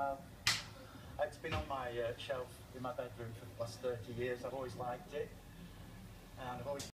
well. It's been on my uh, shelf in my bedroom for the last 30 years. I've always liked it.